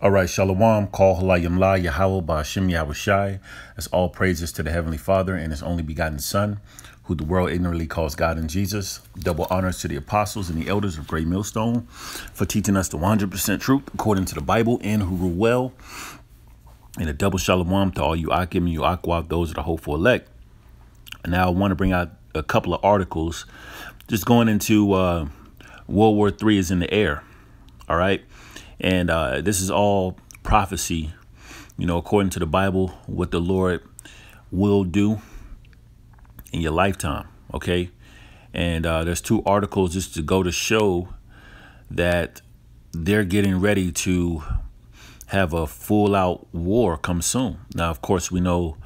All right, Shalom, call Halayim La Yahweh Ba'Hashem Yahushai. That's all praises to the Heavenly Father and His only begotten Son, who the world ignorantly calls God and Jesus. Double honors to the apostles and the elders of Great Millstone for teaching us the 100% truth according to the Bible and who rule well. And a double Shalom to all you Akim and you Aqua, those of the hopeful elect. Now I want to bring out a couple of articles just going into uh, World War III is in the air. All right. And uh, this is all prophecy, you know, according to the Bible, what the Lord will do in your lifetime. Okay. And uh, there's two articles just to go to show that they're getting ready to have a full out war come soon. Now, of course, we know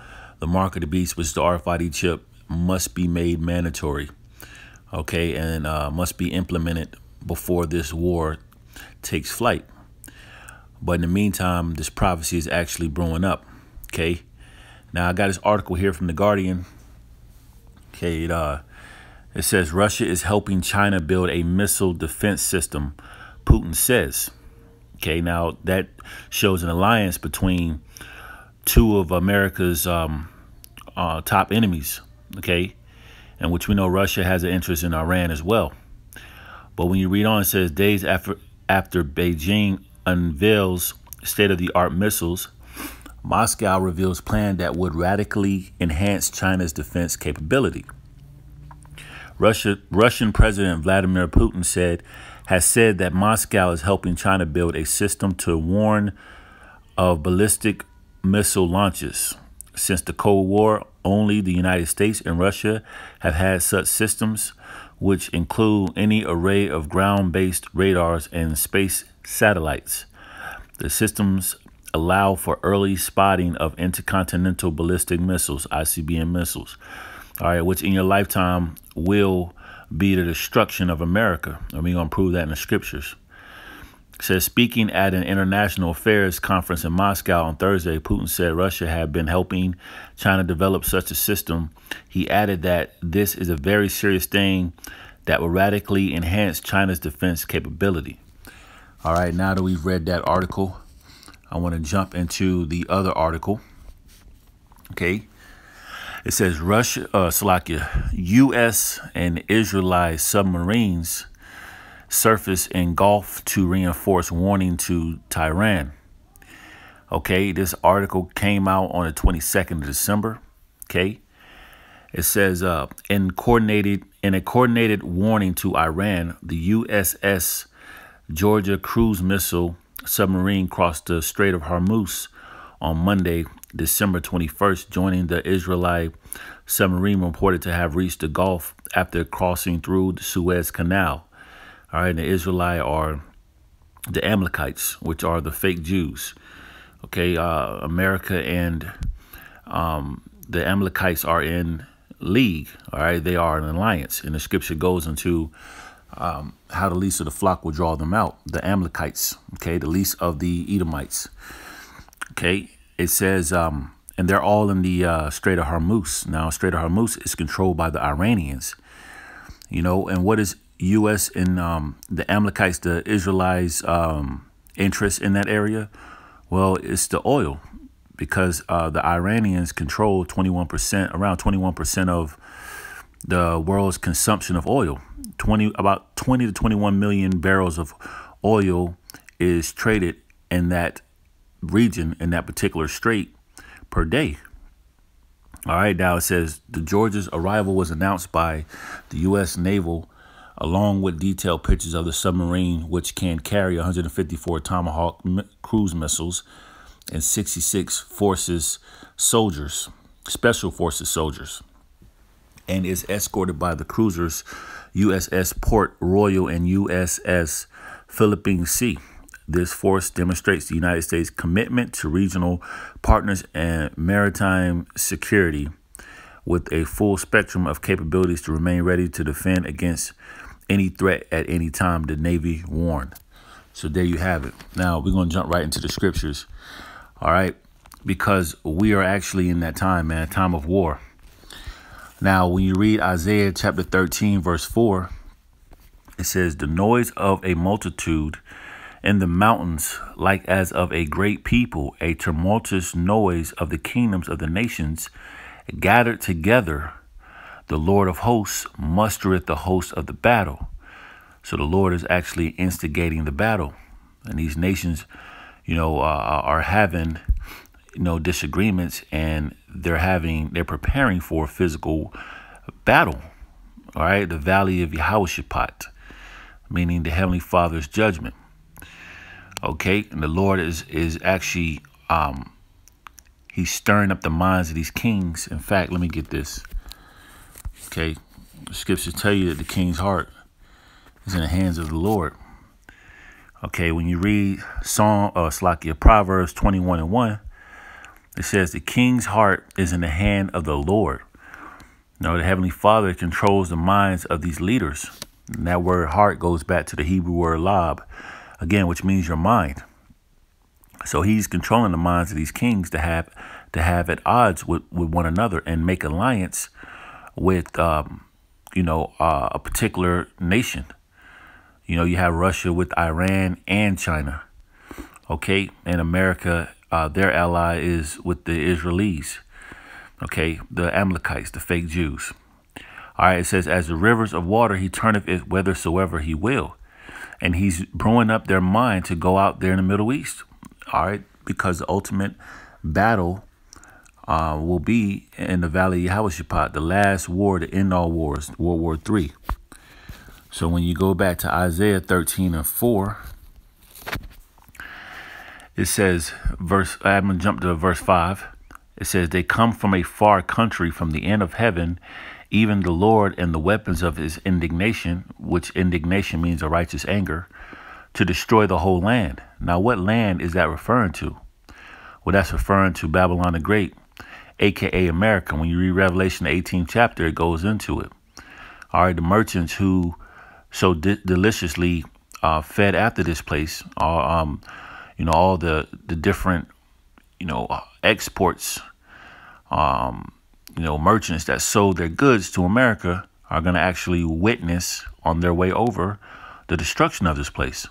the mark of the beast, which is the RFID chip, must be made mandatory. Okay. And uh, must be implemented before this war takes flight. But in the meantime, this prophecy is actually brewing up. Okay. Now I got this article here from the Guardian. Okay, it uh it says Russia is helping China build a missile defense system, Putin says. Okay, now that shows an alliance between two of America's um, uh, top enemies, okay, and which we know Russia has an interest in Iran as well. But when you read on, it says days after after Beijing unveils state-of-the-art missiles, Moscow reveals plan that would radically enhance China's defense capability. Russia, Russian President Vladimir Putin said has said that Moscow is helping China build a system to warn of ballistic missile launches. Since the Cold War, only the United States and Russia have had such systems, which include any array of ground based radars and space satellites. The systems allow for early spotting of intercontinental ballistic missiles, ICBM missiles, all right, which in your lifetime will be the destruction of America. And we're going to prove that in the scriptures. It says, speaking at an international affairs conference in Moscow on Thursday, Putin said Russia had been helping China develop such a system. He added that this is a very serious thing that will radically enhance China's defense capability. All right, now that we've read that article, I want to jump into the other article. Okay. It says Russia, uh, Slovakia, U.S. and Israeli submarines surface in Gulf to reinforce warning to Tehran. Okay, this article came out on the 22nd of December. Okay. It says uh, in coordinated in a coordinated warning to Iran, the USS Georgia cruise missile submarine crossed the Strait of Hormuz on Monday, December 21st, joining the Israeli submarine reported to have reached the Gulf after crossing through the Suez Canal. All right, the Israeli are the Amalekites, which are the fake Jews. Okay, uh, America and um, the Amalekites are in league. All right, they are an alliance, and the scripture goes into um, how the least of the flock will draw them out. The Amalekites, okay, the least of the Edomites. Okay, it says, um, and they're all in the uh, Strait of Hormuz. Now, Strait of Hormuz is controlled by the Iranians, you know, and what is U.S. and um, the Amalekites, the Israelites' um, interest in that area? Well, it's the oil because uh, the Iranians control 21%, around 21% of the world's consumption of oil. 20 about 20 to 21 million barrels of oil is traded in that region in that particular strait per day. All right, now it says the Georgia's arrival was announced by the U.S. Naval along with detailed pictures of the submarine, which can carry 154 Tomahawk cruise missiles and 66 forces soldiers, special forces soldiers and is escorted by the cruisers USS Port Royal and USS Philippine Sea. This force demonstrates the United States' commitment to regional partners and maritime security with a full spectrum of capabilities to remain ready to defend against any threat at any time, the Navy warned. So there you have it. Now we're going to jump right into the scriptures. All right. Because we are actually in that time, man, time of war. Now, when you read Isaiah chapter 13, verse 4, it says, The noise of a multitude in the mountains, like as of a great people, a tumultuous noise of the kingdoms of the nations gathered together. The Lord of hosts mustereth the host of the battle. So the Lord is actually instigating the battle. And these nations, you know, uh, are having, you know, disagreements and they're having, they're preparing for a physical battle. All right. The valley of Yehoshaphat, meaning the Heavenly Father's judgment. Okay. And the Lord is, is actually, um, he's stirring up the minds of these kings. In fact, let me get this. Okay. The scriptures tell you that the king's heart is in the hands of the Lord. Okay, when you read Psalm uh Slakia Proverbs 21 and 1, it says the king's heart is in the hand of the Lord. Now, the Heavenly Father controls the minds of these leaders. And that word heart goes back to the Hebrew word lab, again, which means your mind. So he's controlling the minds of these kings to have to have at odds with, with one another and make alliance with um, you know uh, a particular nation. You know, you have Russia with Iran and China. Okay, and America, uh, their ally is with the Israelis. Okay, the Amalekites, the fake Jews. All right, it says, As the rivers of water, he turneth it whithersoever he will. And he's brewing up their mind to go out there in the Middle East. All right, because the ultimate battle uh, will be in the Valley of Yehoshaphat, the last war to end all wars, World War III. So when you go back to Isaiah 13 and 4, it says, verse, I'm going to jump to verse 5. It says, They come from a far country, from the end of heaven, even the Lord and the weapons of his indignation, which indignation means a righteous anger, to destroy the whole land. Now, what land is that referring to? Well, that's referring to Babylon the Great, aka America. When you read Revelation, 18 chapter, it goes into it. All right, the merchants who so de deliciously uh, fed after this place, all, um, you know, all the, the different, you know, exports, um, you know, merchants that sold their goods to America are going to actually witness on their way over the destruction of this place.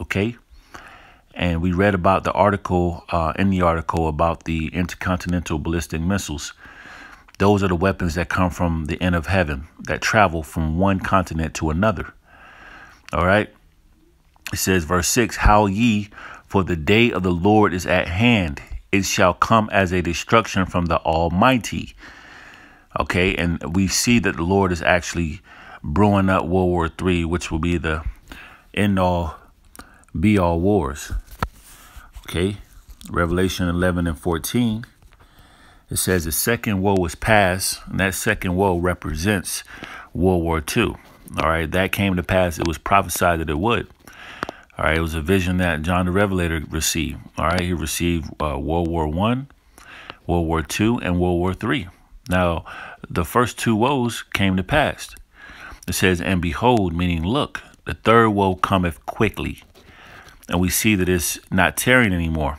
Okay. And we read about the article, uh, in the article about the intercontinental ballistic missiles. Those are the weapons that come from the end of heaven that travel from one continent to another. All right. It says, verse 6 How ye, for the day of the Lord is at hand, it shall come as a destruction from the Almighty. Okay. And we see that the Lord is actually brewing up World War III, which will be the end all be all wars. Okay. Revelation 11 and 14. It says the second woe was past, and that second woe represents World War II. All right, that came to pass. It was prophesied that it would. All right, it was a vision that John the Revelator received. All right, he received uh, World War One, World War Two, and World War Three. Now, the first two woes came to pass. It says, "And behold," meaning look, the third woe cometh quickly, and we see that it's not tearing anymore.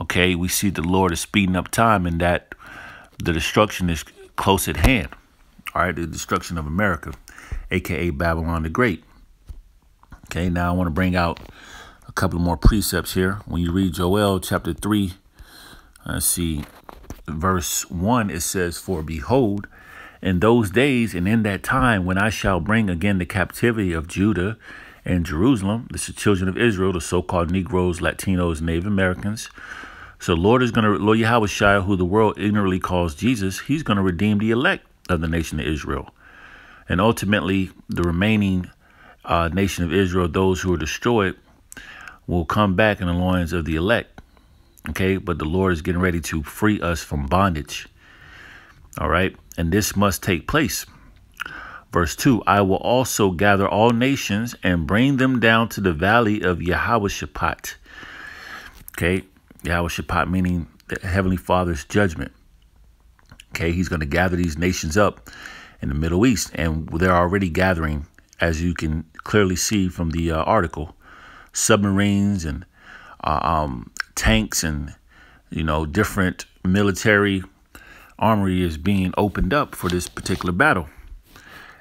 Okay, we see the Lord is speeding up time and that the destruction is close at hand. All right, the destruction of America, aka Babylon the Great. Okay, now I want to bring out a couple more precepts here. When you read Joel chapter 3, uh, let's see, verse 1, it says, For behold, in those days and in that time when I shall bring again the captivity of Judah and Jerusalem, this is children of Israel, the so-called Negroes, Latinos, Native Americans, so Lord is going to, Lord Yahweh who the world ignorantly calls Jesus, he's going to redeem the elect of the nation of Israel. And ultimately, the remaining uh, nation of Israel, those who are destroyed, will come back in the loins of the elect. Okay, but the Lord is getting ready to free us from bondage. All right, and this must take place. Verse 2 I will also gather all nations and bring them down to the valley of Yahweh Shaphat. Okay, Yahweh Shaphat meaning the Heavenly Father's judgment. Okay, he's going to gather these nations up in the Middle East, and they're already gathering, as you can clearly see from the uh, article, submarines and uh, um, tanks and you know different military armory is being opened up for this particular battle.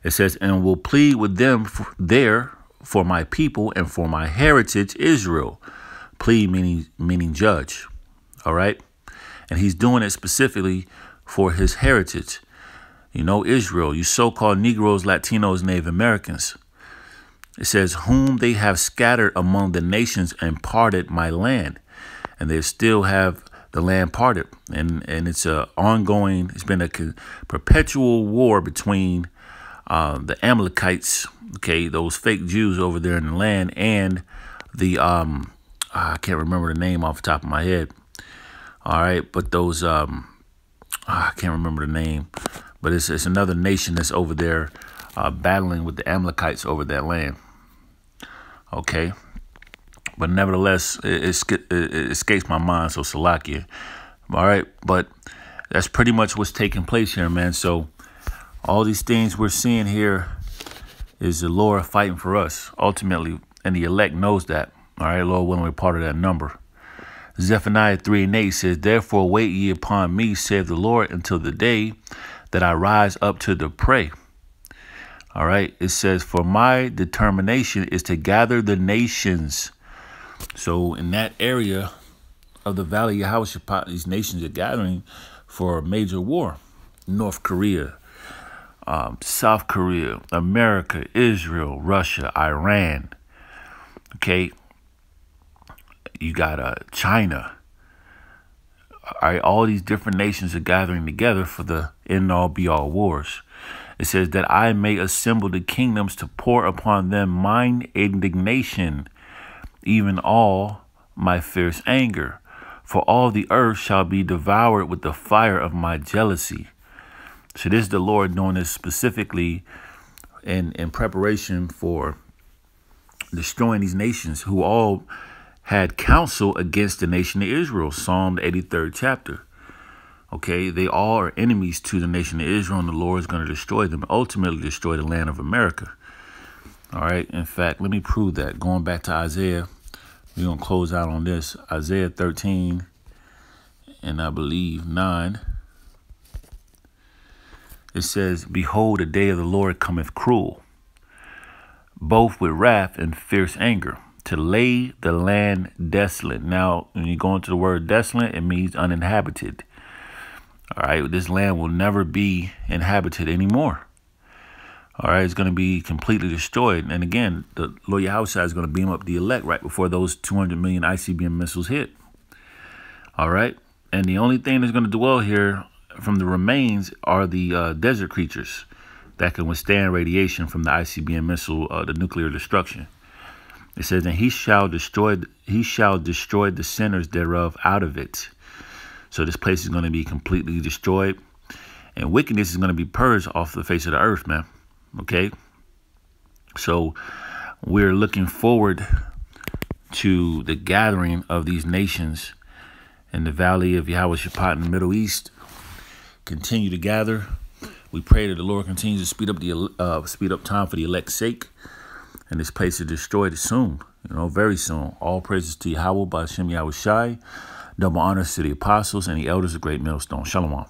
It says, and will plead with them there for my people and for my heritage Israel. Plead meaning meaning judge. All right? And he's doing it specifically for his heritage. You know, Israel, you so-called Negroes, Latinos, Native Americans. It says, whom they have scattered among the nations and parted my land. And they still have the land parted. And, and it's a ongoing, it's been a perpetual war between uh, the Amalekites, okay, those fake Jews over there in the land, and the, um, I can't remember the name off the top of my head. All right, but those, um, I can't remember the name, but it's, it's another nation that's over there uh, battling with the Amalekites over that land. Okay. But nevertheless, it, it, it escapes my mind, so Salakia. All right, but that's pretty much what's taking place here, man. So all these things we're seeing here is the Lord fighting for us ultimately, and the elect knows that. All right, Lord willing, we're part of that number. Zephaniah 3 and 8 says, Therefore wait ye upon me, saith the Lord, until the day that I rise up to the prey. All right, it says, For my determination is to gather the nations. So in that area of the Valley of Yehoshaphat, these nations are gathering for a major war. North Korea, um, South Korea, America, Israel, Russia, Iran. Okay, you got uh, China. All, right, all these different nations are gathering together for the end all be all wars. It says that I may assemble the kingdoms to pour upon them mine indignation, even all my fierce anger. For all the earth shall be devoured with the fire of my jealousy. So this is the Lord doing this specifically in, in preparation for destroying these nations who all had counsel against the nation of Israel. Psalm 83rd chapter. Okay, they all are enemies to the nation of Israel, and the Lord is going to destroy them, ultimately destroy the land of America. All right, in fact, let me prove that. Going back to Isaiah, we're going to close out on this. Isaiah 13 and I believe 9. It says, Behold, the day of the Lord cometh cruel, both with wrath and fierce anger, to lay the land desolate. Now, when you go into the word desolate, it means uninhabited. All right, this land will never be inhabited anymore. All right, it's going to be completely destroyed. And again, the Lord Yahweh is going to beam up the elect right before those 200 million ICBM missiles hit. All right, and the only thing that's going to dwell here from the remains are the uh, desert creatures that can withstand radiation from the ICBM missile, uh, the nuclear destruction. It says, and he shall destroy, he shall destroy the sinners thereof out of it. So this place is going to be completely destroyed. And wickedness is going to be purged off the face of the earth, man. Okay? So we're looking forward to the gathering of these nations in the valley of Yahweh Shaphat in the Middle East. Continue to gather. We pray that the Lord continues to speed up the uh, speed up time for the elect's sake. And this place is destroyed soon, you know, very soon. All praises to Yahweh by Hashem Yahweh Shai. Double honors to the apostles and the elders of Great Millstone. Shalom.